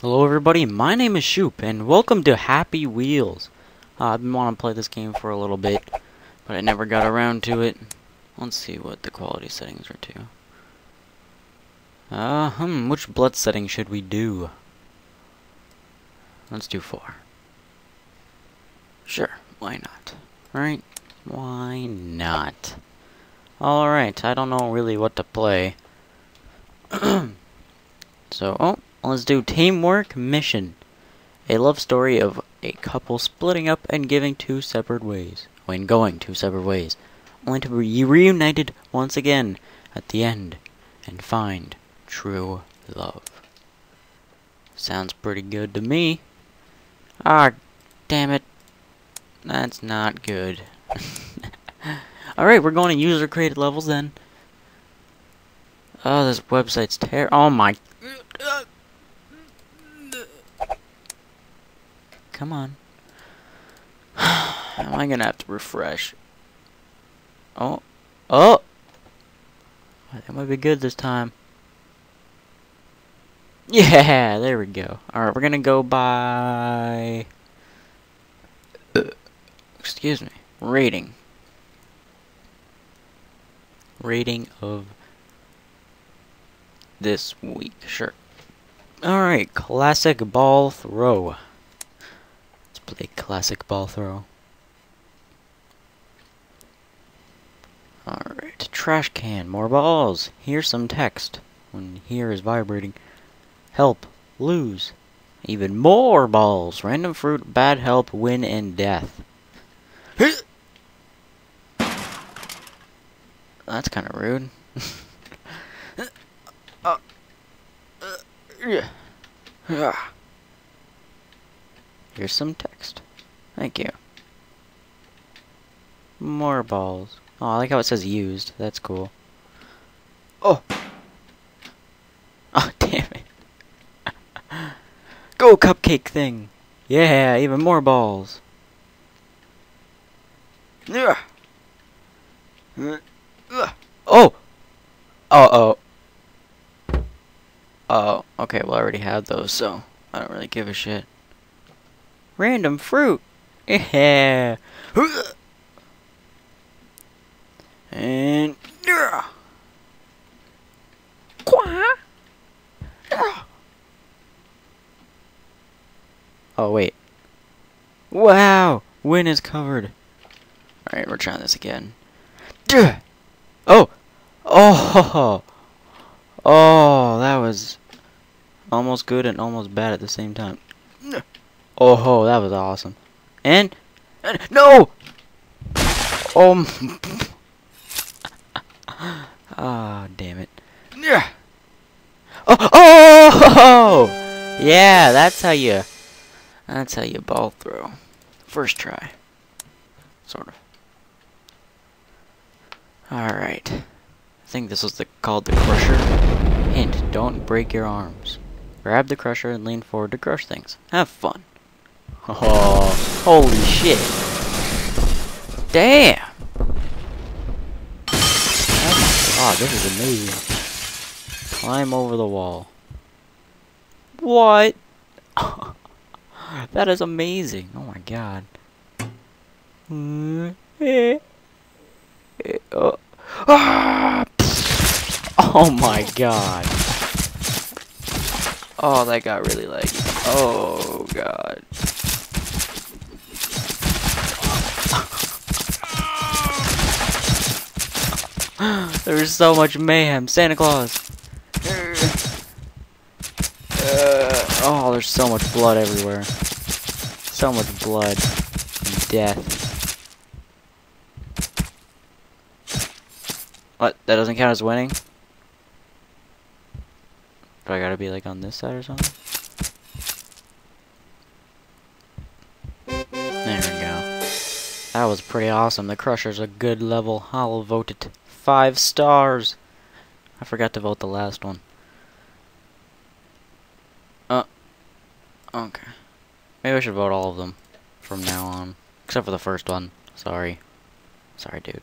Hello everybody, my name is Shoop, and welcome to Happy Wheels. Uh, I've been wanting to play this game for a little bit, but I never got around to it. Let's see what the quality settings are to. Uh, hmm, which blood setting should we do? Let's do 4. Sure, why not? Right? Why not? Alright, I don't know really what to play. so, oh, let's do Teamwork Mission. A love story of a couple splitting up and giving two separate ways. When going two separate ways. Only to be reunited once again at the end and find true love. Sounds pretty good to me. Ah, damn it. That's not good. Alright, we're going to user created levels then. Oh, this website's ter- Oh my. Come on. Am I gonna have to refresh? Oh. Oh! That might be good this time. Yeah, there we go. Alright, we're gonna go by... excuse me. Rating. Rating of this week. Sure. Alright, classic ball throw. Play classic ball throw. Alright, trash can, more balls. Here's some text. When here is vibrating. Help, lose. Even more balls. Random fruit, bad help, win, and death. That's kind of rude. Here's some text. Thank you. More balls. Oh, I like how it says used. That's cool. Oh! Oh, damn it. Go, cupcake thing! Yeah, even more balls. Yeah. Oh! Oh, oh. Oh, okay, well I already had those, so I don't really give a shit. Random fruit! Eh, eh. Yeah! And... Quack! Oh, wait. Wow! Win is covered. Alright, we're trying this again. Oh! Oh! Oh, that was almost good and almost bad at the same time. Oh, ho, that was awesome. And, and no! Oh! Ah, oh, damn it. Yeah. Oh, oh! Yeah, that's how you, that's how you ball throw. First try. Sort of. Alright. I think this was the, called the crusher. Hint, don't break your arms. Grab the crusher and lean forward to crush things. Have fun. Oh, holy shit. Damn! Oh, this is amazing. Climb over the wall. What? that is amazing. Oh my god. Oh my god. Oh, that got really laggy. Oh god. There's so much mayhem. Santa Claus. Uh, oh, there's so much blood everywhere. So much blood. And death. What? That doesn't count as winning? Do I gotta be like on this side or something? There we go. That was pretty awesome. The Crusher's a good level. I'll vote it five stars. I forgot to vote the last one. Uh, okay. Maybe I should vote all of them from now on. Except for the first one. Sorry. Sorry, dude.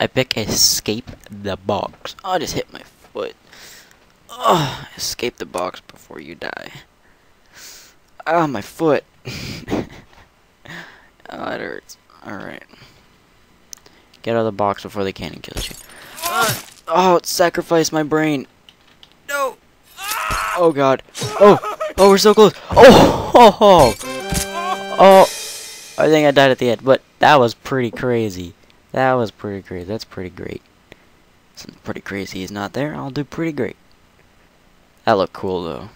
I pick escape the box. I just hit my foot. Oh, escape the box before you die. Ah, my foot. oh, it hurts. Alright. Get out of the box before the cannon kills you. Oh, sacrifice my brain. No. Oh, God. Oh, oh, we're so close. Oh, oh, oh. Oh, I think I died at the end, but that was pretty crazy. That was pretty crazy. That's pretty great. Since pretty crazy is not there, I'll do pretty great. That looked cool, though.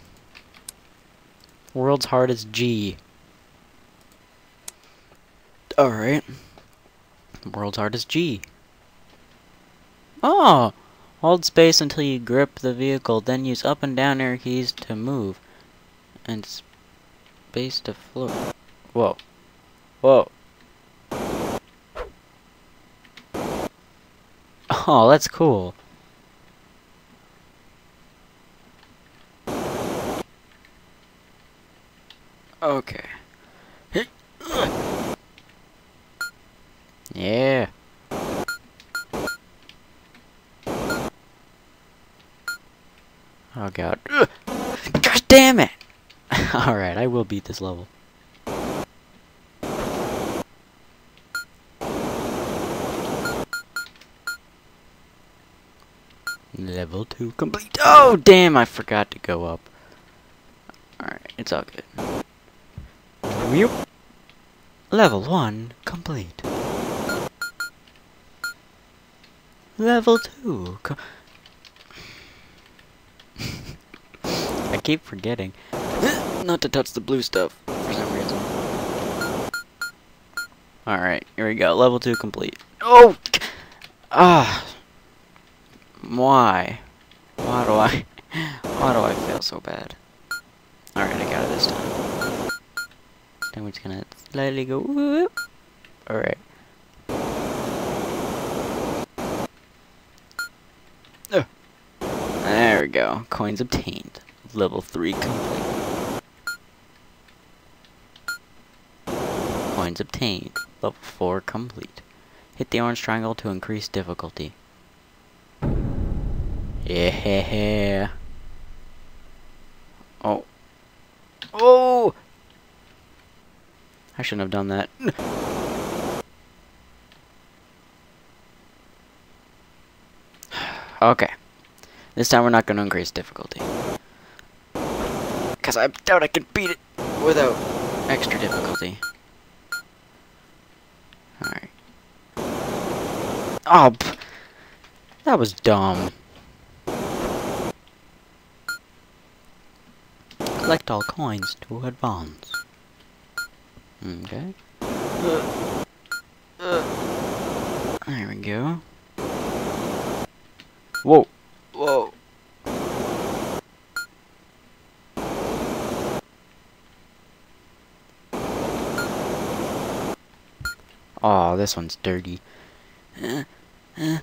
World's hardest G. Alright. World's hardest G. Oh! Hold space until you grip the vehicle, then use up and down arrow keys to move. And space to float. Whoa. Whoa. Oh, that's cool. Okay. Yeah. Oh god. Gosh damn it! Alright, I will beat this level. Level 2 complete. Oh, damn, I forgot to go up. Alright, it's all good. Level 1 complete. Level 2 I keep forgetting not to touch the blue stuff for some reason. Alright, here we go. Level 2 complete. Oh! Ah! Why? Why do I... Why do I fail so bad? Alright, I got it this time. Then we're just gonna slightly go... Alright. There we go. Coins obtained. Level 3 complete. Obtained. Level 4 complete. Hit the orange triangle to increase difficulty. Yeah. Oh. Oh! I shouldn't have done that. okay. This time we're not going to increase difficulty. Because I doubt I can beat it without extra difficulty. Alright. Oh, that was dumb. Collect all coins to advance. Okay. Uh, uh, there we go. Whoa. Whoa. Oh, this one's dirty. No,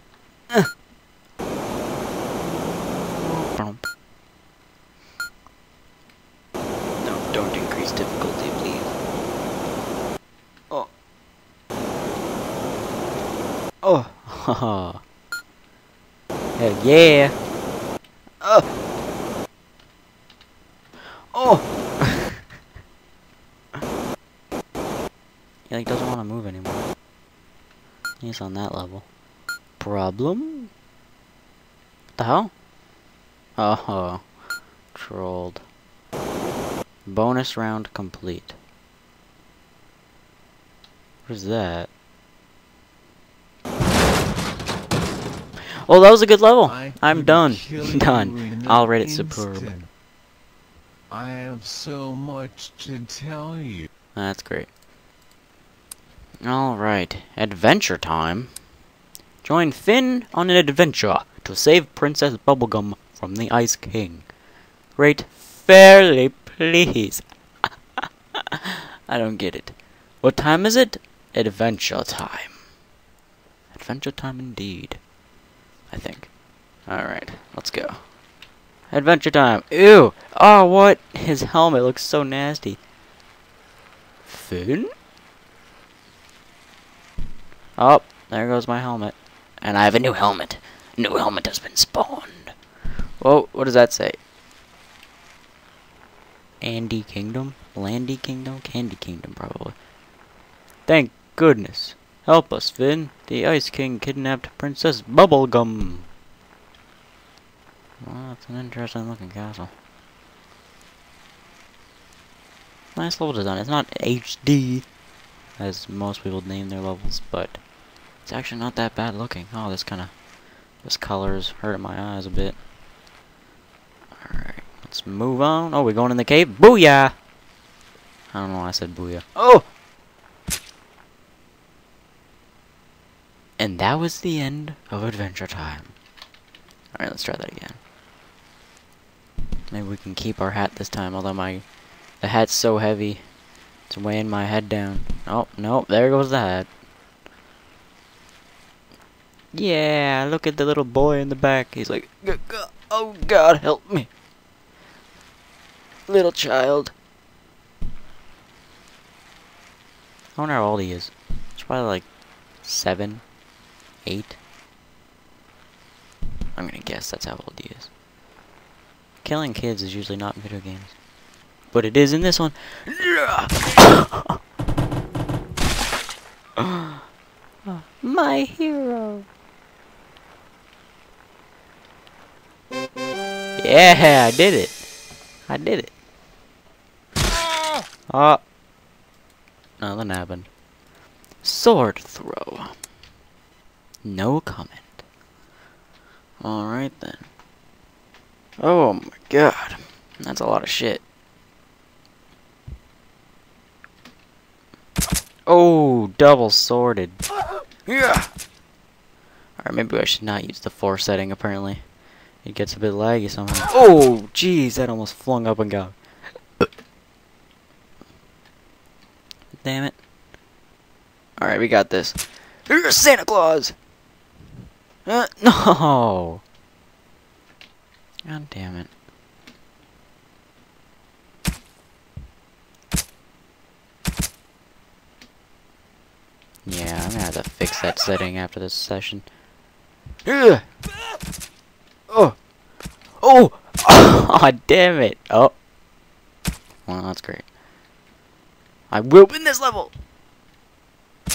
don't increase difficulty, please. Oh. Oh. Haha. Hell yeah. Oh. Oh. he like doesn't want to move anymore. He's on that level. Problem? What the hell? Oh, trolled. Bonus round complete. What is that? Oh, that was a good level. I'm done. done. I'll rate it superb. I have so much to tell you. That's great. Alright, adventure time. Join Finn on an adventure to save Princess Bubblegum from the Ice King. Rate fairly, please. I don't get it. What time is it? Adventure time. Adventure time indeed. I think. Alright, let's go. Adventure time. Ew! Oh, what? His helmet looks so nasty. Finn? Oh, there goes my helmet. And I have a new helmet. New helmet has been spawned. Whoa, what does that say? Andy Kingdom? Landy Kingdom? Candy Kingdom, probably. Thank goodness. Help us, Finn. The Ice King kidnapped Princess Bubblegum. Well, that's an interesting looking castle. Nice level design. It's not HD, as most people name their levels, but it's actually not that bad looking. Oh, this kind of, this color is hurting my eyes a bit. Alright, let's move on. Oh, we're going in the cave? Booyah! I don't know why I said booyah. Oh! And that was the end of Adventure Time. Alright, let's try that again. Maybe we can keep our hat this time, although my... The hat's so heavy. It's weighing my head down. Oh, no, there goes the hat. Yeah, look at the little boy in the back. He's like, oh God, help me. Little child. I wonder how old he is. He's probably like seven, eight. I'm gonna guess that's how old he is. Killing kids is usually not in video games. But it is in this one. My hero. Yeah, I did it. I did it. Ah! Ah. Oh. Nothing happened. Sword throw. No comment. Alright then. Oh my god. That's a lot of shit. Oh, double sworded. Yeah. Alright, maybe I should not use the force setting apparently. It gets a bit laggy somehow. Oh, jeez, that almost flung up and got. Damn it. Alright, we got this. Santa Claus! Uh, no! God damn it. Yeah, I'm gonna have to fix that setting after this session. Ugh. Oh! Oh! Oh, damn it! Oh. Well, that's great. I will win this level!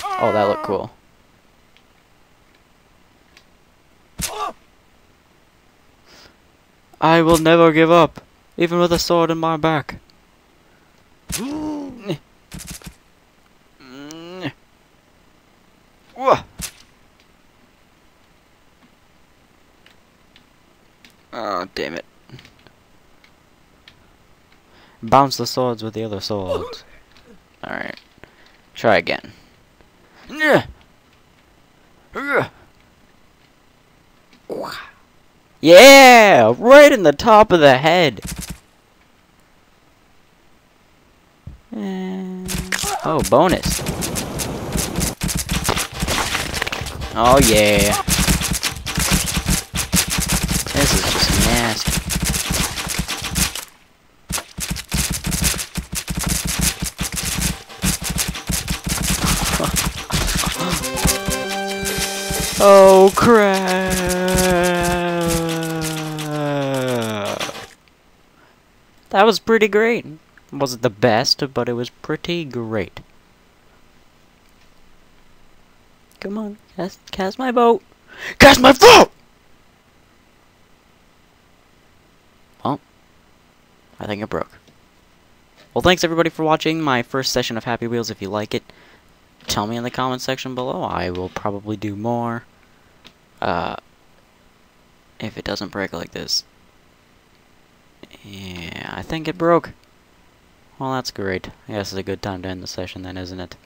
Oh, that looked cool. I will never give up, even with a sword in my back. Oh, damn it. Bounce the swords with the other swords. Alright. Try again. Yeah! Right in the top of the head! Eh. oh, bonus. Oh, yeah. Oh crap! That was pretty great. Wasn't the best, but it was pretty great. Come on, cast, cast my vote. Cast my vote! Well, I think it broke. Well, thanks everybody for watching my first session of Happy Wheels. If you like it, tell me in the comment section below. I will probably do more. Uh, if it doesn't break like this. Yeah, I think it broke. Well, that's great. I guess it's a good time to end the session then, isn't it?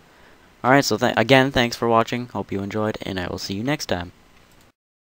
Alright, so th again, thanks for watching. Hope you enjoyed, and I will see you next time.